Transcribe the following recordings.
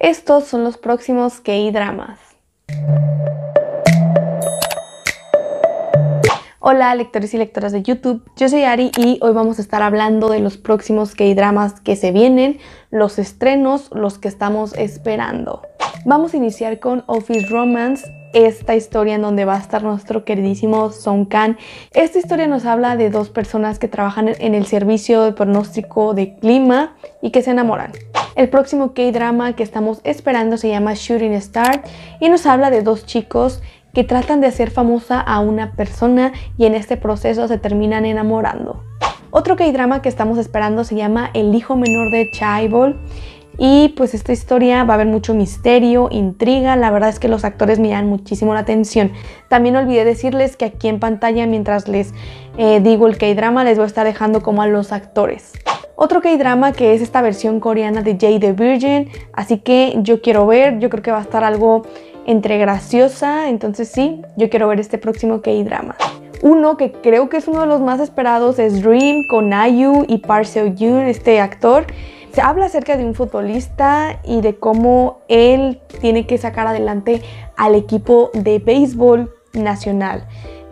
Estos son los próximos K-dramas. Hola lectores y lectoras de YouTube, yo soy Ari y hoy vamos a estar hablando de los próximos K-dramas que se vienen, los estrenos, los que estamos esperando. Vamos a iniciar con Office Romance, esta historia en donde va a estar nuestro queridísimo Song Kang. Esta historia nos habla de dos personas que trabajan en el servicio de pronóstico de clima y que se enamoran. El próximo K-drama que estamos esperando se llama Shooting Star y nos habla de dos chicos que tratan de hacer famosa a una persona y en este proceso se terminan enamorando. Otro K-drama que estamos esperando se llama El hijo menor de Chaibol y pues esta historia va a haber mucho misterio, intriga, la verdad es que los actores me llaman muchísimo la atención. También olvidé decirles que aquí en pantalla mientras les eh, digo el K-drama les voy a estar dejando como a los actores. Otro K-drama que es esta versión coreana de Jay the Virgin, así que yo quiero ver, yo creo que va a estar algo entre graciosa, entonces sí, yo quiero ver este próximo K-drama. Uno que creo que es uno de los más esperados es Dream con Ayu y Park Seo-joon, este actor. Se habla acerca de un futbolista y de cómo él tiene que sacar adelante al equipo de béisbol nacional.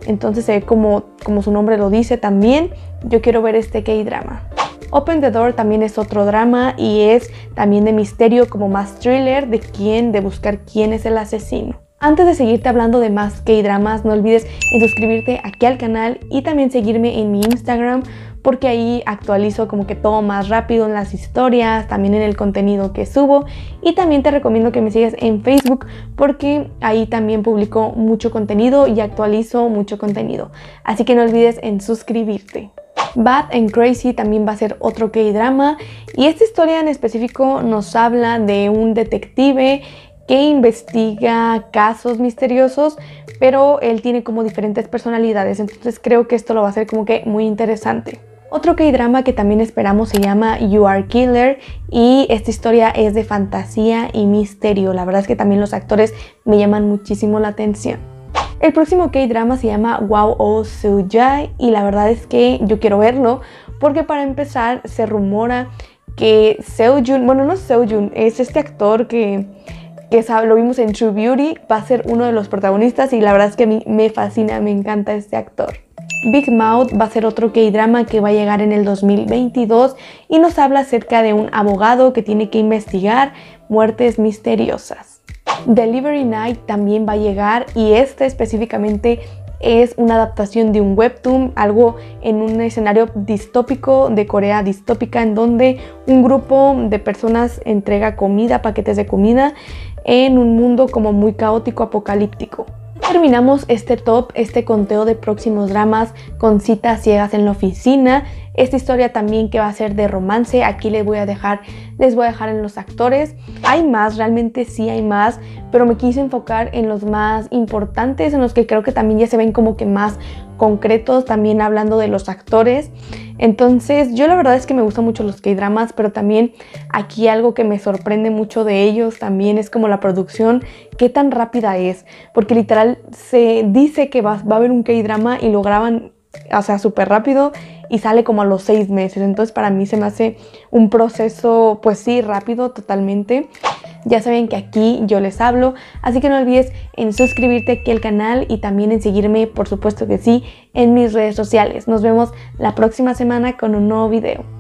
Entonces se ve como, como su nombre lo dice también. Yo quiero ver este K-drama. Open the Door también es otro drama y es también de misterio como más thriller de quién, de buscar quién es el asesino. Antes de seguirte hablando de más K-dramas, no olvides en suscribirte aquí al canal y también seguirme en mi Instagram porque ahí actualizo como que todo más rápido en las historias, también en el contenido que subo y también te recomiendo que me sigas en Facebook porque ahí también publico mucho contenido y actualizo mucho contenido. Así que no olvides en suscribirte. Bad and Crazy también va a ser otro K-drama y esta historia en específico nos habla de un detective que investiga casos misteriosos, pero él tiene como diferentes personalidades, entonces creo que esto lo va a hacer como que muy interesante. Otro K-drama que también esperamos se llama You Are Killer y esta historia es de fantasía y misterio. La verdad es que también los actores me llaman muchísimo la atención. El próximo K-drama se llama Wow Oh Sujai y la verdad es que yo quiero verlo porque para empezar se rumora que Seojun, bueno no Seojun, es este actor que, que lo vimos en True Beauty, va a ser uno de los protagonistas y la verdad es que a mí me fascina, me encanta este actor. Big Mouth va a ser otro K-drama que va a llegar en el 2022 y nos habla acerca de un abogado que tiene que investigar muertes misteriosas. Delivery Night también va a llegar y este específicamente es una adaptación de un webtoon, algo en un escenario distópico de Corea distópica en donde un grupo de personas entrega comida, paquetes de comida en un mundo como muy caótico, apocalíptico. Terminamos este top, este conteo de próximos dramas con citas ciegas en la oficina. Esta historia también que va a ser de romance, aquí les voy a dejar, les voy a dejar en los actores. Hay más, realmente sí hay más, pero me quise enfocar en los más importantes, en los que creo que también ya se ven como que más concretos, también hablando de los actores. Entonces, yo la verdad es que me gustan mucho los K-dramas, pero también aquí algo que me sorprende mucho de ellos también es como la producción, qué tan rápida es, porque literal se dice que va, va a haber un K-drama y lo graban, o sea, súper rápido y sale como a los seis meses. Entonces, para mí se me hace un proceso, pues sí, rápido totalmente. Ya saben que aquí yo les hablo, así que no olvides en suscribirte aquí al canal y también en seguirme, por supuesto que sí, en mis redes sociales. Nos vemos la próxima semana con un nuevo video.